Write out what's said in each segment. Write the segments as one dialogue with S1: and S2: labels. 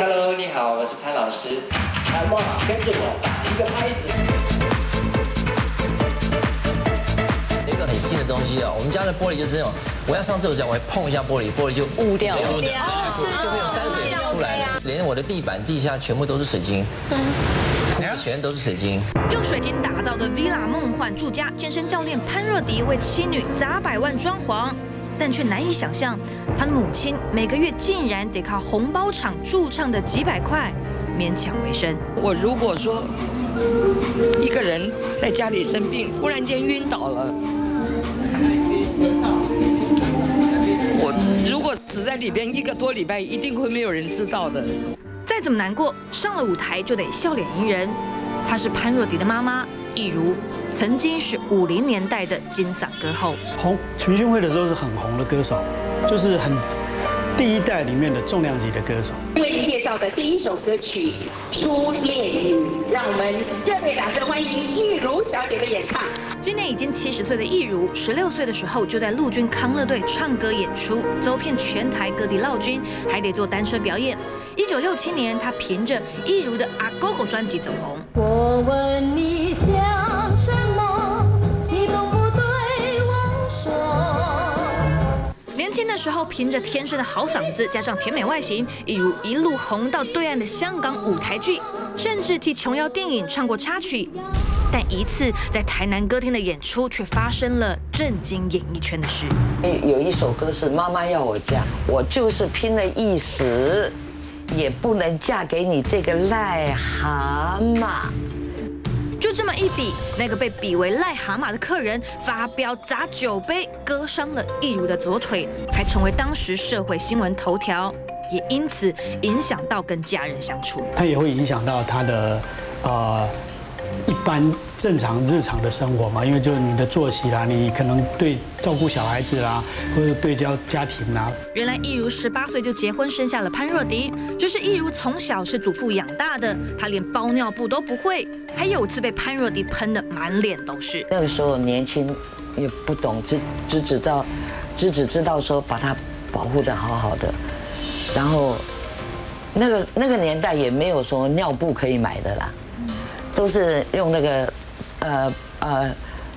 S1: Hello，你好，我是潘老师。
S2: 来嘛，跟着我打一个拍
S3: 子。有一个很新的东西哦，我们家的玻璃就是那种，我要上厕所，我会碰一下玻璃，玻璃就雾掉了，就会有山水出来，连我的地板、地下全部都是水晶。嗯。全都是水晶，
S4: 用水晶打造的 villa 梦幻住家，健身教练潘若迪为妻女砸百万装潢，但却难以想象，他的母亲每个月竟然得靠红包厂驻唱的几百块勉强为生。
S5: 我如果说一个人在家里生病，忽然间晕倒了，我如果死在里边一个多礼拜，一定会没有人知道的。
S4: 再怎么难过，上了舞台就得笑脸迎人。她是潘若迪的妈妈，亦如曾经是五零年代的金嗓歌后，
S6: 红群星会的时候是很红的歌手，就是很。第一代里面的重量级的歌手，
S2: 的第一首歌曲《初恋雨》，让我们热烈掌声欢迎易如小姐的演唱。
S4: 今年已经七十岁的易如，十六岁的时候就在陆军康乐队唱歌演出，走遍全台各地闹军，还得做单车表演。一九六七年，她凭着易如的《阿哥哥》专辑走红。我问你时候，凭着天生的好嗓子，加上甜美外形，一如一路红到对岸的香港舞台剧，甚至替琼瑶电影唱过插曲。但一次在台南歌厅的演出，却发生了震惊演艺圈的事。
S5: 有一首歌是《妈妈要我嫁》，我就是拼了一死，也不能嫁给你这个癞蛤蟆。
S4: 这么一比，那个被比为癞蛤蟆的客人发飙砸酒杯，割伤了易如的左腿，还成为当时社会新闻头条，也因此影响到跟家人相处。
S6: 他也会影响到他的，呃。一般正常日常的生活嘛，因为就是你的作息啦，你可能对照顾小孩子啦，或者对焦家庭啦。
S4: 原来易如十八岁就结婚生下了潘若迪，就是易如从小是祖父养大的，她连包尿布都不会，还有次被潘若迪喷的满脸都是。
S5: 那个时候年轻也不懂，只只知道，只只知道说把他保护的好好的，然后那个那个年代也没有说尿布可以买的啦。都是用那个，呃呃，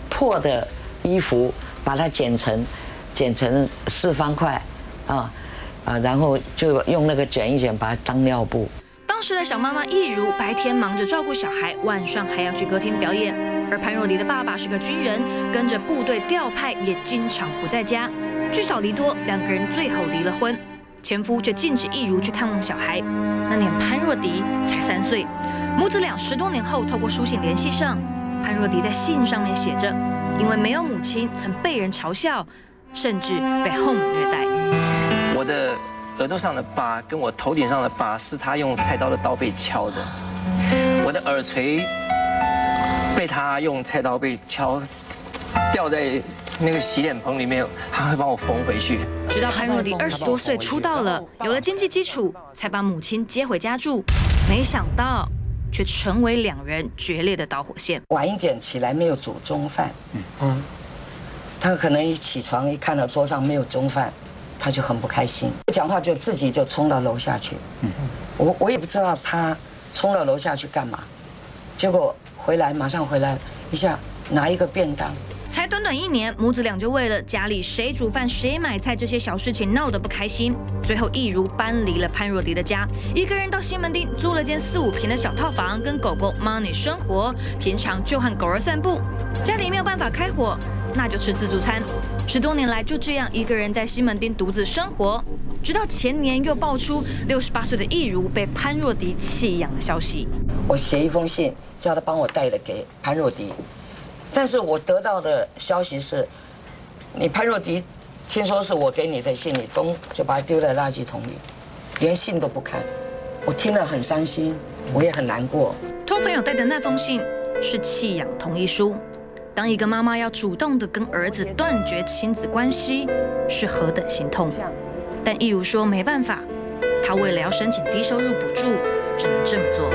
S5: 破的衣服把它剪成，剪成四方块，啊啊，然后就用那个卷一卷，把它当尿布。
S4: 当时的小妈妈易如白天忙着照顾小孩，晚上还要去歌厅表演。而潘若迪的爸爸是个军人，跟着部队调派，也经常不在家。聚少离多，两个人最后离了婚。前夫却禁止易如去探望小孩。那年潘若迪才三岁。母子俩十多年后透过书信联系上，潘若迪在信上面写着：“因为没有母亲，曾被人嘲笑，甚至被后母虐待。
S3: 我的耳朵上的疤跟我头顶上的疤是他用菜刀的刀被敲的，我的耳垂被他用菜刀被敲掉在那个洗脸盆里面，他会帮我缝回去。”
S4: 直到潘若迪二十多岁出道了，有了经济基础，才把母亲接回家住。没想到。却成为两人决裂的导火线。
S5: 晚一点起来没有煮中饭，嗯嗯，他可能一起床一看到桌上没有中饭，他就很不开心，不讲话就自己就冲到楼下去。嗯嗯，我我也不知道他冲到楼下去干嘛，结果回来马上回来一下拿一个便当。
S4: 才短短一年，母子俩就为了家里谁煮饭、谁买菜这些小事情闹得不开心。最后，一如搬离了潘若迪的家，一个人到西门町租了间四五平的小套房，跟狗狗 Money 生活。平常就和狗儿散步。家里没有办法开火，那就吃自助餐。十多年来就这样一个人在西门町独自生活，直到前年又爆出六十八岁的易如被潘若迪弃养的消息。
S5: 我写一封信，叫他帮我带了给潘若迪。但是我得到的消息是，你潘若迪，听说是我给你的信，你咚就把它丢在垃圾桶里，连信都不看，我听了很伤心，我也很难过。
S4: 托朋友带的那封信是弃养同意书，当一个妈妈要主动的跟儿子断绝亲子关系，是何等心痛。但易如说没办法，她为了要申请低收入补助，只能这么做，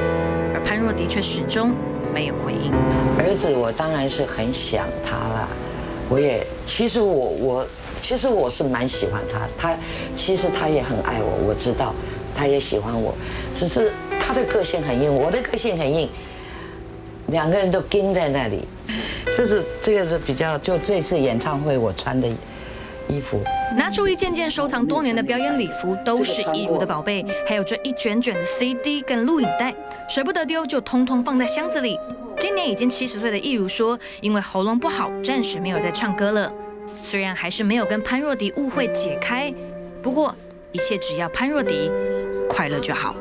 S4: 而潘若迪却始终。没有回应，
S5: 儿子，我当然是很想他了。我也，其实我我，其实我是蛮喜欢他。他其实他也很爱我，我知道。他也喜欢我，只是他的个性很硬，我的个性很硬，两个人都盯在那里。这是这个是比较，就这次演唱会我穿的衣服。
S4: 拿出一件件收藏多年的表演礼服，都是一如的宝贝，还有这一卷卷的 CD 跟录影带，舍不得丢，就通通放在箱子里。今年已经七十岁的易如说，因为喉咙不好，暂时没有在唱歌了。虽然还是没有跟潘若迪误会解开，不过一切只要潘若迪快乐就好。